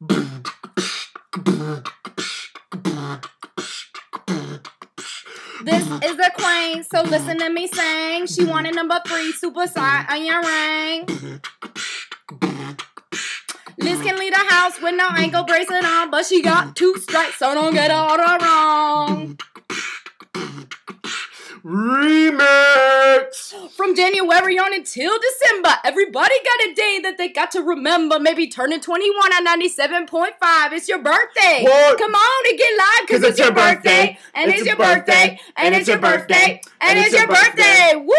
This is the queen, so listen to me sing. She wanted number three, super side on your ring. Liz can lead a house with no ankle bracelet on, but she got two strikes, so don't get all wrong. Remix. From January on until December, everybody got a day that they got to remember. Maybe turning 21 on 97.5. It's your birthday. What? Come on and get live because it's, your birthday. And it's, your birthday. And it's your birthday. And it's your birthday. Woo!